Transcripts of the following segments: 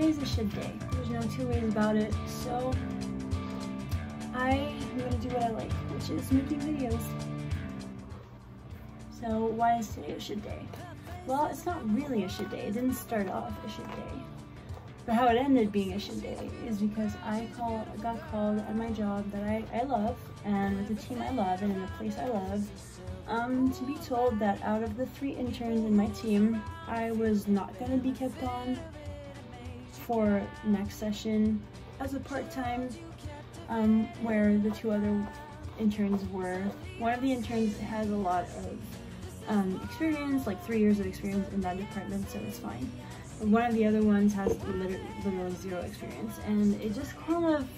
today's a shit day. There's no two ways about it. So I am gonna do what I like, which is making videos. So why is today a shit day? Well, it's not really a shit day. It didn't start off a shit day. But how it ended being a shit day is because I call, got called at my job that I, I love and with the team I love and in the place I love um, to be told that out of the three interns in my team, I was not going to be kept on for next session as a part-time um, where the two other interns were. One of the interns has a lot of um, experience, like three years of experience in that department, so it's fine. one of the other ones has literally, literally zero experience, and it just kind of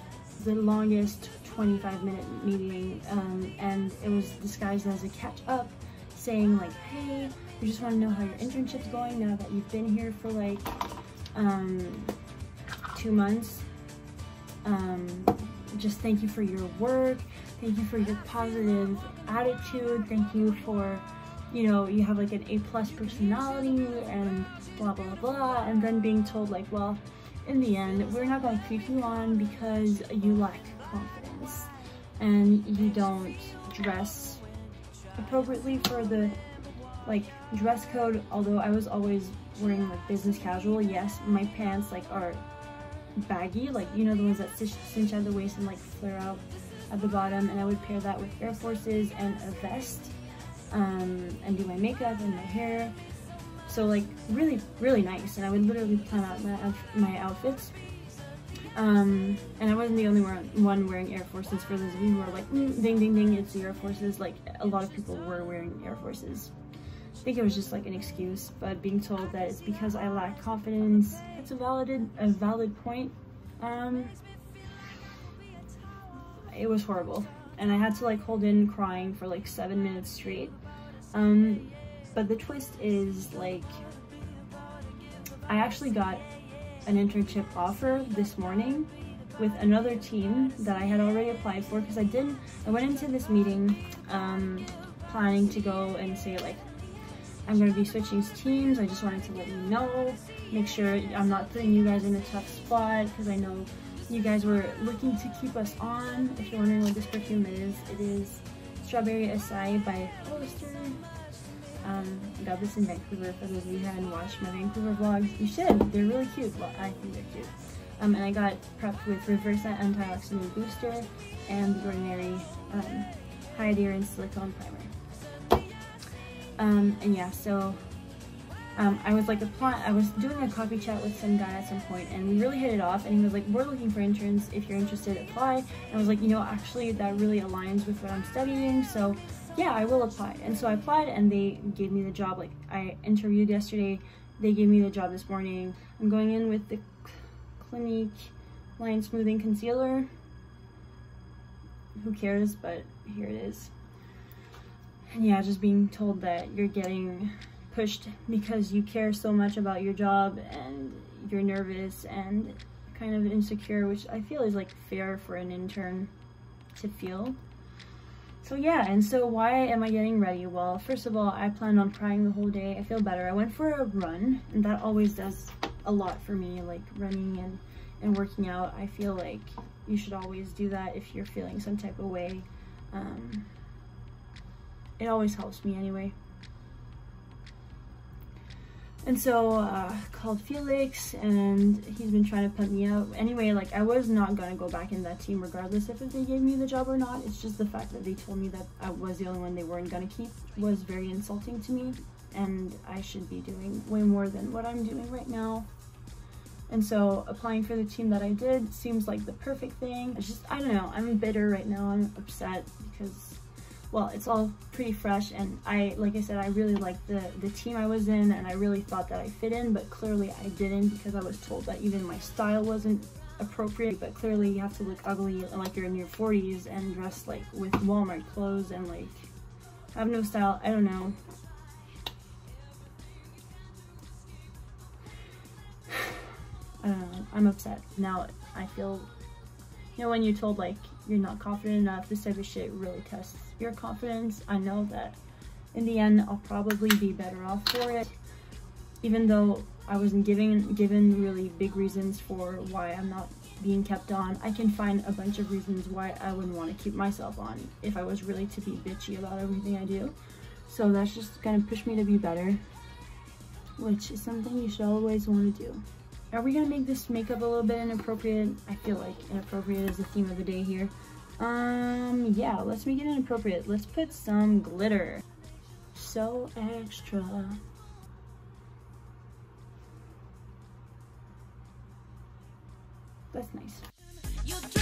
the longest 25 minute meeting um, and it was disguised as a catch up saying like hey we just want to know how your internship's going now that you've been here for like um, two months. Um, just thank you for your work. Thank you for your positive attitude. Thank you for you know you have like an a plus personality and blah blah blah. And then being told like well in the end we're not going to keep you on because you lack confidence and you don't dress appropriately for the like dress code. Although I was always wearing like business casual. Yes my pants like are baggy like you know the ones that cinch at the waist and like flare out at the bottom and I would pair that with Air Forces and a vest um, and do my makeup and my hair so like really really nice and I would literally plan out my, my outfits um, and I wasn't the only one wearing Air Forces. For those of you who are like, mm, ding, ding, ding, it's the Air Forces. Like, a lot of people were wearing Air Forces. I think it was just like an excuse, but being told that it's because I lack confidence, it's a valid, a valid point. Um, it was horrible. And I had to like hold in crying for like seven minutes straight. Um, but the twist is like, I actually got an internship offer this morning with another team that I had already applied for because I didn't, I went into this meeting um, planning to go and say like, I'm going to be switching teams. I just wanted to let you know, make sure I'm not putting you guys in a tough spot because I know you guys were looking to keep us on. If you're wondering what this perfume is, it is Strawberry Acai by Hollister. Um, I got this in Vancouver for those of you who haven't watched my Vancouver vlogs. You should. They're really cute. Well, I think they're cute. Um, and I got prepped with Reversa Antioxidant Booster and the Ordinary um, Silicone Primer. Um, and yeah, so um, I was like applying, I was doing a coffee chat with some guy at some point and we really hit it off and he was like, we're looking for interns, if you're interested, apply. And I was like, you know, actually that really aligns with what I'm studying, so yeah, I will apply. And so I applied and they gave me the job. Like I interviewed yesterday, they gave me the job this morning. I'm going in with the Clinique Line Smoothing Concealer. Who cares, but here it is. And yeah, just being told that you're getting pushed because you care so much about your job and you're nervous and kind of insecure, which I feel is like fair for an intern to feel. So yeah, and so why am I getting ready? Well, first of all, I planned on crying the whole day. I feel better. I went for a run, and that always does a lot for me, like running and, and working out. I feel like you should always do that if you're feeling some type of way. Um, it always helps me anyway. And so uh, called Felix and he's been trying to put me out. Anyway, like I was not gonna go back in that team regardless if they gave me the job or not. It's just the fact that they told me that I was the only one they weren't gonna keep was very insulting to me and I should be doing way more than what I'm doing right now. And so applying for the team that I did seems like the perfect thing. It's just, I don't know, I'm bitter right now. I'm upset because well, it's all pretty fresh and I, like I said, I really liked the, the team I was in and I really thought that I fit in, but clearly I didn't because I was told that even my style wasn't appropriate, but clearly you have to look ugly like you're in your 40s and dress like with Walmart clothes and like have no style. I don't know. I don't know. I'm upset. Now I feel, you know, when you're told like you're not confident enough, this type of shit really tests your confidence. I know that in the end, I'll probably be better off for it. Even though I wasn't given given really big reasons for why I'm not being kept on. I can find a bunch of reasons why I wouldn't want to keep myself on if I was really to be bitchy about everything I do. So that's just gonna push me to be better, which is something you should always want to do. Are we gonna make this makeup a little bit inappropriate? I feel like inappropriate is the theme of the day here. Um, yeah, let's make it inappropriate. Let's put some glitter. So extra. That's nice.